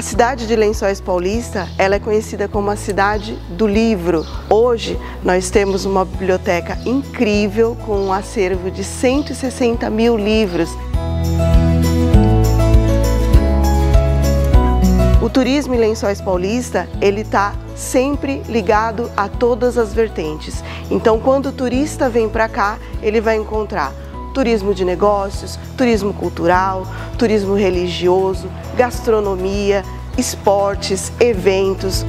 A cidade de Lençóis Paulista, ela é conhecida como a cidade do livro. Hoje, nós temos uma biblioteca incrível com um acervo de 160 mil livros. O turismo em Lençóis Paulista, ele está sempre ligado a todas as vertentes. Então, quando o turista vem para cá, ele vai encontrar turismo de negócios, turismo cultural, turismo religioso, gastronomia, esportes, eventos.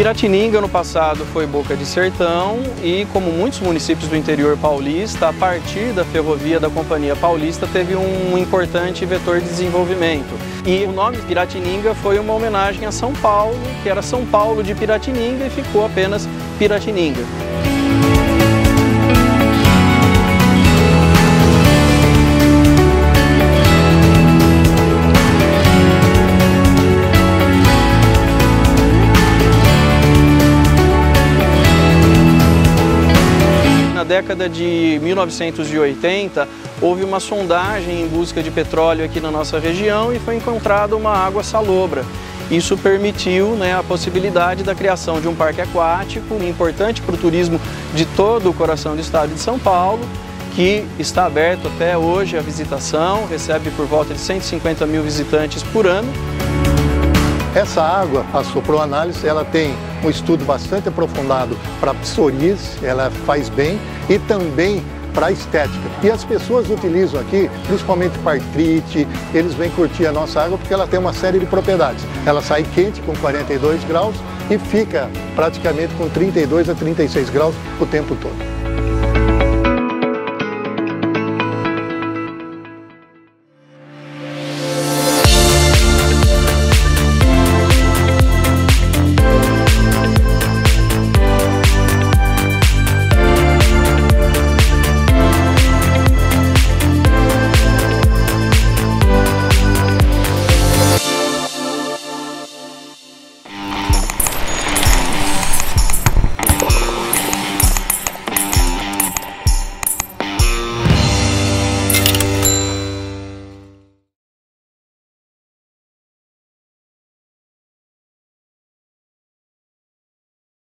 Piratininga no passado foi boca de sertão e, como muitos municípios do interior paulista, a partir da ferrovia da Companhia Paulista teve um importante vetor de desenvolvimento. E o nome Piratininga foi uma homenagem a São Paulo, que era São Paulo de Piratininga e ficou apenas Piratininga. Década de 1980, houve uma sondagem em busca de petróleo aqui na nossa região e foi encontrada uma água salobra. Isso permitiu né, a possibilidade da criação de um parque aquático importante para o turismo de todo o coração do estado de São Paulo, que está aberto até hoje a visitação, recebe por volta de 150 mil visitantes por ano. Essa água, a soproanálise, ela tem um estudo bastante aprofundado para psoríase, ela faz bem, e também para estética. E as pessoas utilizam aqui, principalmente para artrite, eles vêm curtir a nossa água porque ela tem uma série de propriedades. Ela sai quente com 42 graus e fica praticamente com 32 a 36 graus o tempo todo.